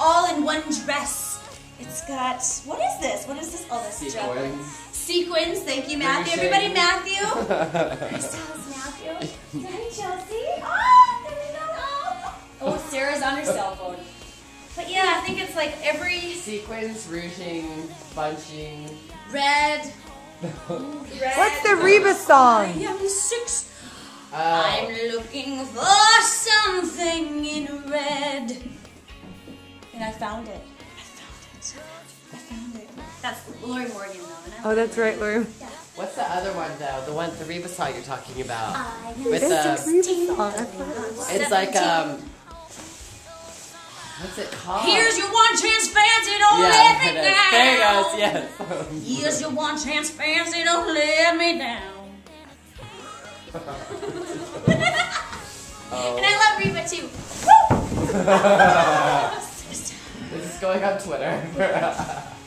all in one dress. It's got what is this? What is this? Oh, this is Sequins. Sequins. Thank you, Matthew. Ruching. Everybody, Matthew. Styles, Matthew. Hi, Chelsea. Oh, there we go. Oh. Sarah's on her cell phone. But yeah, I think it's like every Sequins, ruching, bunching. red. red. What's the Reba I song? am six. Oh. I'm looking for And I found it. I found it. I found it. That's Lorrie Morgan though. Oh, that's right, Lorrie. What's the other one though? The one, the Reba song you're talking about. I With It's the, a Reba song. I thought it was. it's like um, what's it called? Here's your one chance fancy, don't yeah, let me it is. down. there it goes. Yes. Here's your one chance fancy, don't let me down. Oh. And I love Reba too. Going on Twitter.